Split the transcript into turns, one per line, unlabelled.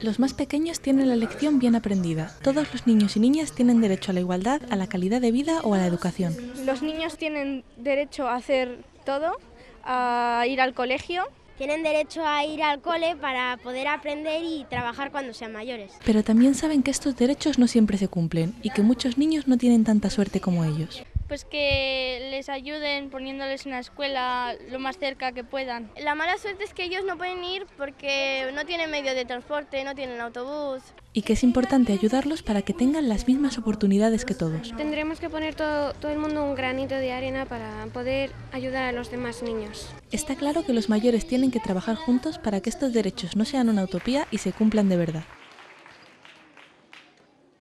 Los más pequeños tienen la lección bien aprendida. Todos los niños y niñas tienen derecho a la igualdad, a la calidad de vida o a la educación.
Los niños tienen derecho a hacer todo, a ir al colegio,
tienen derecho a ir al cole para poder aprender y trabajar cuando sean mayores.
Pero también saben que estos derechos no siempre se cumplen y que muchos niños no tienen tanta suerte como ellos.
Pues que les ayuden poniéndoles una escuela lo más cerca que puedan.
La mala suerte es que ellos no pueden ir porque no tienen medio de transporte, no tienen autobús.
Y que es importante ayudarlos para que tengan las mismas oportunidades que todos.
Tendremos que poner todo, todo el mundo un granito de arena para poder ayudar a los demás niños.
Está claro que los mayores tienen que trabajar juntos para que estos derechos no sean una utopía y se cumplan de verdad.